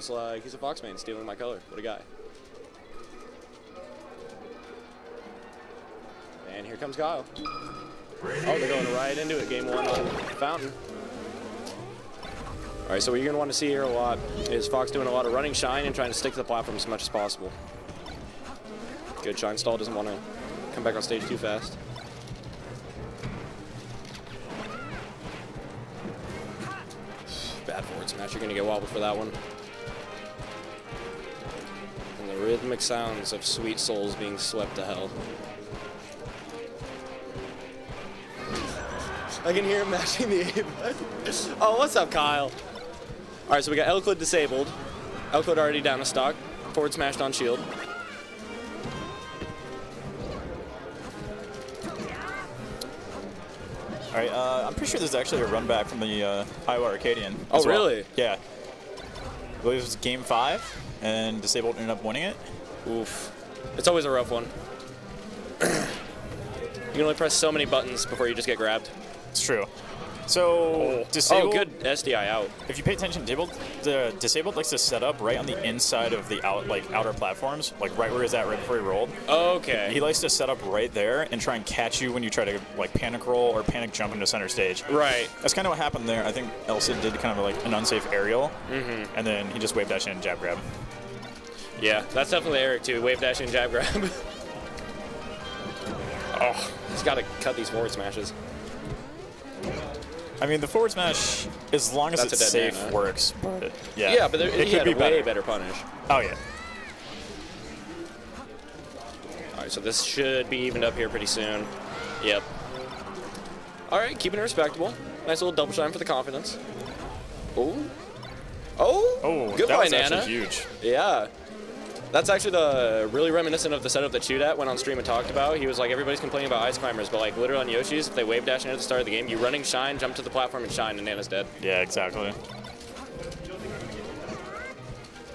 Just like he's a Fox man stealing my color. What a guy. And here comes Kyle. Oh, they're going right into it. Game one on Fountain. All right, so what you're going to want to see here a lot is Fox doing a lot of running shine and trying to stick to the platform as much as possible. Good shine stall doesn't want to come back on stage too fast. Bad forward smash. You're going to get wobbled for that one. And the rhythmic sounds of Sweet Souls being swept to hell. I can hear him mashing the A button. Oh, what's up, Kyle? All right, so we got Elclid disabled. Elclid already down a stock. Forward smashed on shield. All right, uh, I'm pretty sure there's actually a run back from the uh, Iowa Arcadian. Oh, well. really? Yeah. I believe it was game five, and Disabled ended up winning it. Oof. It's always a rough one. you can only press so many buttons before you just get grabbed. It's true. So, Disabled, Oh, good SDI out. if you pay attention, disabled, the disabled likes to set up right on the inside of the out like outer platforms, like right where he's at right before he rolled. Okay. He likes to set up right there and try and catch you when you try to like panic roll or panic jump into center stage. Right. That's kind of what happened there. I think Elson did kind of like an unsafe aerial, Mm-hmm. and then he just wave dash in and jab grab. Yeah, that's definitely Eric too. Wave dash and jab grab. oh, he's got to cut these forward smashes. I mean, the forward smash, as long as That's it's safe, works. But yeah, Yeah, but there, it could be a way better. better punish. Oh yeah. All right, so this should be evened up here pretty soon. Yep. All right, keeping it respectable. Nice little double shine for the confidence. Oh. Oh. Oh, Good that was Nana. actually huge. Yeah. That's actually the really reminiscent of the setup that Chudat went on stream and talked about. He was like, everybody's complaining about ice climbers, but like literally on Yoshi's, if they wave dash in at the start of the game, you running shine, jump to the platform and shine, and Nana's dead. Yeah, exactly.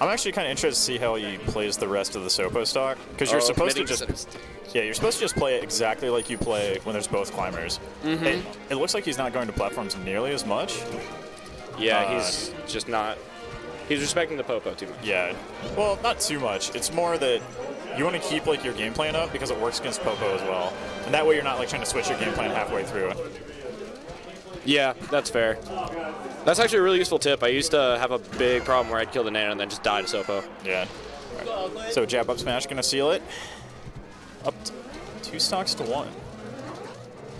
I'm actually kind of interested to see how he plays the rest of the Sopo stock because you're Oh, supposed to just yeah you're supposed to just play it exactly like you play when there's both climbers. Mm-hmm. It, it looks like he's not going to platforms nearly as much. Yeah, Uh, he's just not. He's respecting the Popo too much. Yeah, well, not too much. It's more that you want to keep like your game plan up because it works against Popo as well, and that way you're not like trying to switch your game plan halfway through. Yeah, that's fair. That's actually a really useful tip. I used to have a big problem where I'd kill the Nana and then just die to Sopo. Yeah. So jab up smash gonna seal it. Up t- two stocks to one.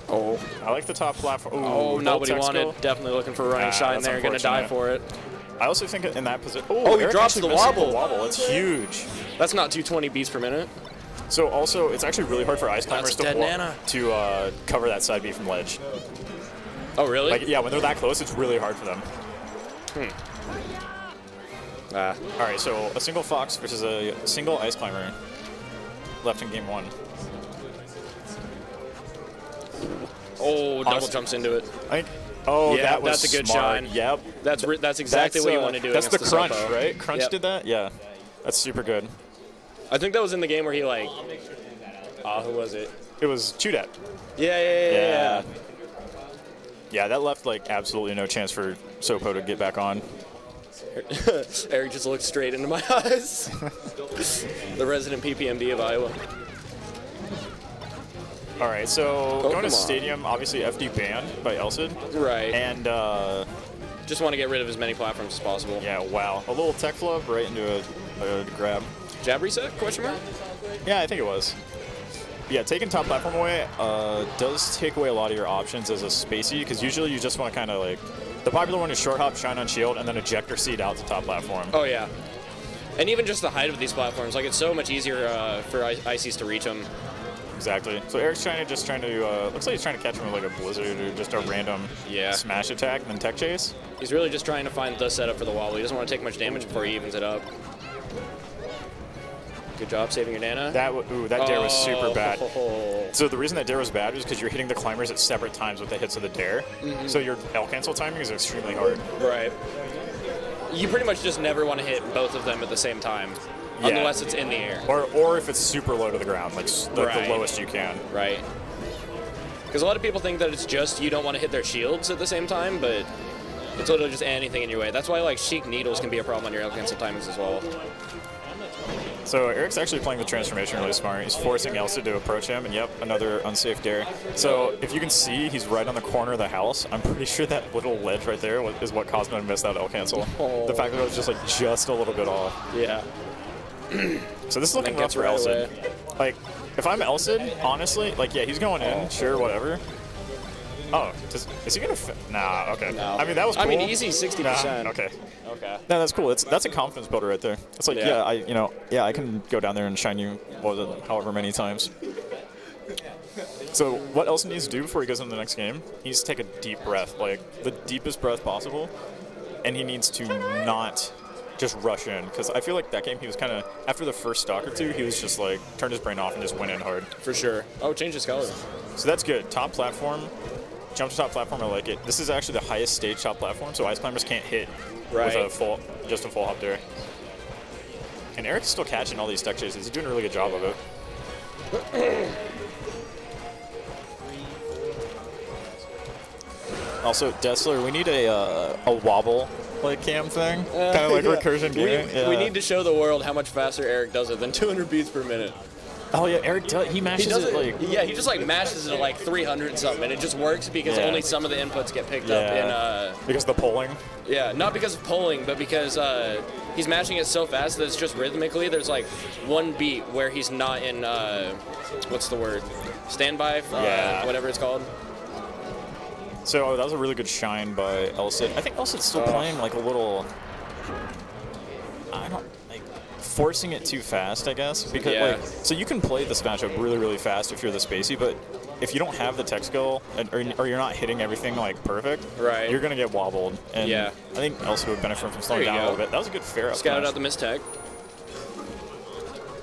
Oh. I like the top platform. Ooh, Oh, nobody wanted. Definitely looking for a running Ah, shine there. Gonna die for it. I also think in that position. Oh, he Eric drops the missing wobble. wobble. It's huge. That's not 220 beats per minute. So also, it's actually really hard for ice climbers to Nana. to uh, cover that side B from ledge. Oh, really? Like, yeah, when they're that close, it's really hard for them. ah. All right, so a single fox versus a single ice climber left in game one. Oh, double Honestly- jumps into it. I think. Oh, Yeah, that was that's a good smart. shine. Yep. That's that's exactly That's, what you uh, want to do. That's the against crunch, Sopo. right? Crunch Yep. did that. Yeah, that's super good. I think that was in the game where he like. Ah, who was it? It was Chudat. Yeah, yeah, yeah, yeah. Yeah. Yeah, that left like absolutely no chance for Sopo to get back on. Eric just looked straight into my eyes. the resident PPMD of Iowa. All right, so going to Stadium, obviously FD banned by Elsid, Right. and uh, just want to get rid of as many platforms as possible. yeah, wow, a little tech flub right into a, a grab. Jab reset? Question mark? Yeah, I think it was. Yeah, taking top platform away uh, does take away a lot of your options as a spacey, because usually you just want to kind of like, the popular one is short hop, shine on shield, and then ejector seed out to top platform. Oh yeah. And even just the height of these platforms, like it's so much easier uh, for I- ICs to reach them. Exactly. So Eric's trying to just trying to uh, looks like he's trying to catch him with like a blizzard or just a random Yeah. smash attack and then tech chase. He's really just trying to find the setup for the wobble. He doesn't want to take much damage before he evens it up. Good job saving your Nana. That ooh, that dair was super bad. Oh. So the reason that dair was bad was because you're hitting the climbers at separate times with the hits of the dair. Mm-hmm. So your L cancel timing is extremely hard. Right. You pretty much just never want to hit both of them at the same time, Yeah. unless it's in the air. Or or if it's super low to the ground, like Right. the lowest you can. Right. Because a lot of people think that it's just you don't want to hit their shields at the same time, but It's literally just anything in your way. That's why like Sheik Needles can be a problem on your L cancel timings as well. So Eric's actually playing the transformation really smart. He's forcing Elsa to approach him, and yep, another unsafe dair. So if you can see, he's right on the corner of the house. I'm pretty sure that little ledge right there is what caused him to miss that L cancel. Oh. The fact that it was just like just a little bit off. Yeah. So this is looking rough for right away. Like, if I'm Elsa, honestly, like yeah, he's going in, oh. sure, whatever. Oh, does, is he gonna? Fi- nah, okay. No. I mean that was. I mean, easy 60%. Nah, okay. Okay. No, that's cool. It's that's a confidence builder right there. It's like, yeah. Yeah. I you know, yeah, I can go down there and shine you, what was it, however many times. So what else he needs to do before he goes into the next game? He needs to take a deep breath, like the deepest breath possible, and he needs to not just rush in because I feel like that game he was kind of after the first stock or two he was just like turned his brain off and just went in hard. For sure. Oh, change his color. So that's good. Top platform, jump to top platform. I like it. This is actually the highest stage top platform, so ice climbers can't hit with a full, just a full hop there. And Eric's still catching all these stuck chases. He's doing a really good job of it. Also, Desseler, we need a uh, a wobble like cam thing, kind of like Yeah. recursion We, gaming. we Yeah. need to show the world how much faster Eric does it than 200 beats per minute. Oh yeah, Eric, does, he He mashes does it like yeah, he just like mashes it at like 300 something, and it just works because Yeah. only some of the inputs get picked up in. Uh, because of the polling. yeah, not because of polling, but because uh, he's mashing it so fast that it's just rhythmically. There's like one beat where he's not in uh, what's the word, standby, uh, Yeah. whatever it's called. So oh, that was a really good shine by Elsid. I think Elsid's still Oh. playing like a little. I don't like forcing it too fast. I guess because Yeah. like so you can play this matchup really really fast if you're the spacey, but if you don't have the tech skill and, or, or you're not hitting everything like perfect, Right. you're gonna get wobbled. And Yeah. I think Elsid would benefit from slowing down a little bit. That was a good fair up. Scouted out the mistech.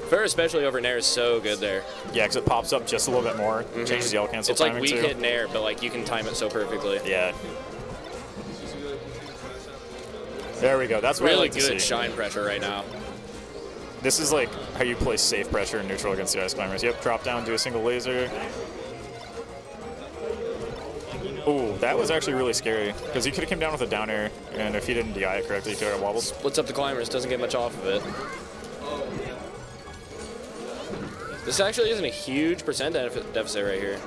Fair, especially over Nair, is so good there. Yeah, because it pops up just a little bit more, mm-hmm. changes the L cancel. It's like weak too. hit Nair, but like you can time it so perfectly. Yeah. There we go. That's Really like good shine pressure right now. This is like how you play safe pressure and neutral against the ice climbers. Yep, drop down, do a single laser. Ooh, that was actually really scary because he could have came down with a down air, and if he didn't DI it correctly, he could have wobbled. Splits up the climbers, doesn't get much off of it. This actually isn't a huge percent deficit deficit right here.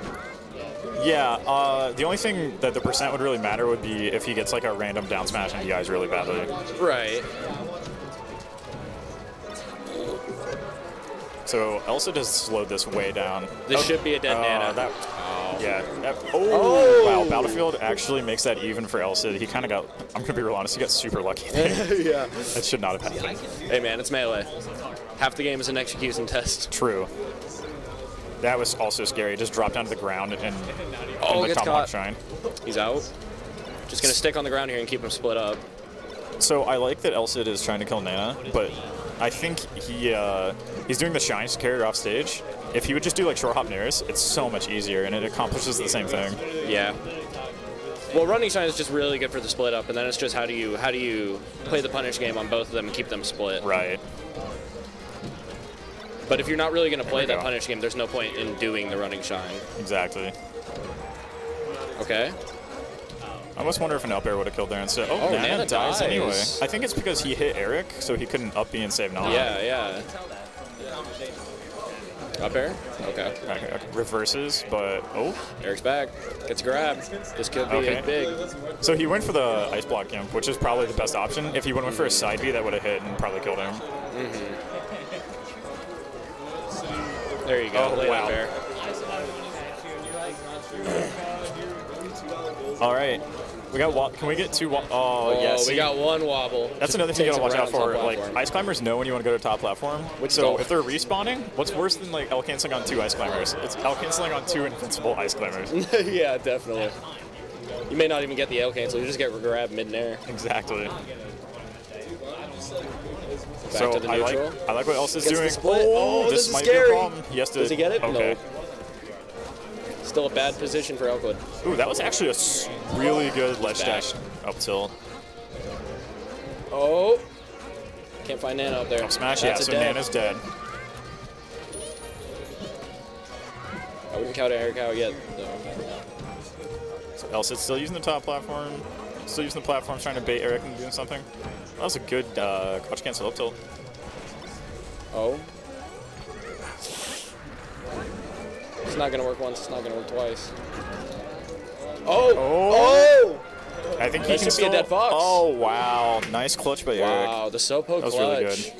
Yeah, uh, the only thing that the percent would really matter would be if he gets like a random down smash and DIs really badly. Right. So Elsa just slowed this way down. This Oh, should be a dead uh, Nana. That. Yeah. Oh, Oh. wow. Battlefield actually makes that even for Elsa. He kind of got, I'm going to be real honest, he got super lucky there. yeah. that should not have happened. Hey man, it's melee. Half the game is an execution test. True. That was also scary. Just dropped down to the ground and, and Oh, the gets tomahawk caught. shine. He's out. Just gonna stick on the ground here and keep him split up. So I like that Elsid is trying to kill Nana, but I think he uh, he's doing the shine to carry her off stage. If you would just do like short hop nairs, it's so much easier and it accomplishes the same thing. Yeah. Well, running shine is just really good for the split up, and then it's just how do you how do you play the punish game on both of them and keep them split. Right. But if you're not really gonna play that go. punish game, there's no point in doing the running shine. Exactly. Okay. I almost wonder if an up air would have killed there instead. Oh, Oh, Nana, Nana dies, dies. anyway. I think it's because he hit Eric, so he couldn't up B and save Nana. Yeah, yeah. Up air. Okay. Okay, okay. Reverses, but oh. Eric's back. Gets a grab. This could be Okay. big. So he went for the ice block camp, which is probably the best option. If he would have went for a side B, that would have hit and probably killed him. Mm-hmm. There you go. Oh, wow. up air. All right. We got. Wa- can we get two? Wa- oh, Oh, yeah. we got one wobble. That's another thing you gotta watch out for. Like ice climbers know when you want to go to top platform. Which so don't. if they're respawning, what's worse than like L canceling on two ice climbers? It's L canceling on two invincible ice climbers. yeah, definitely. You may not even get the L cancel. You just get grab mid air. exactly. Back so I like. I like what else is Gets doing. Oh, Oh, this, this is might scary. be a problem. He has to. Does he get it? Okay. No. Still a bad position for Elkwood. Ooh, that was actually a really good ledge dash up tilt. Oh. Can't find Nana up there. Up smash, yeah. That's a So dead. Nana's dead. I wouldn't count Eric out yet. though. So Elsid's still using the top platform. Still using the platform, trying to bait Eric into doing something. That was a good uh, crouch cancel up tilt. Oh. It's not gonna work once. It's not gonna work twice. Oh! Oh! Oh! I think he That can should be a dead fox. Oh wow, nice clutch by Eric. Wow, the Sopo That was clutch. really good.